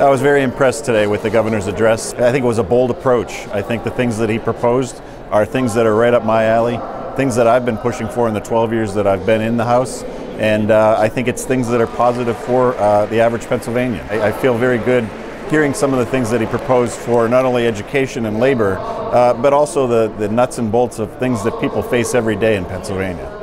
I was very impressed today with the governor's address. I think it was a bold approach. I think the things that he proposed are things that are right up my alley, things that I've been pushing for in the 12 years that I've been in the House. And uh, I think it's things that are positive for uh, the average Pennsylvanian. I, I, feel very good hearing some of the things that he proposed for not only education and labor, uh, but also the, the nuts and bolts of things that people face every day in Pennsylvania.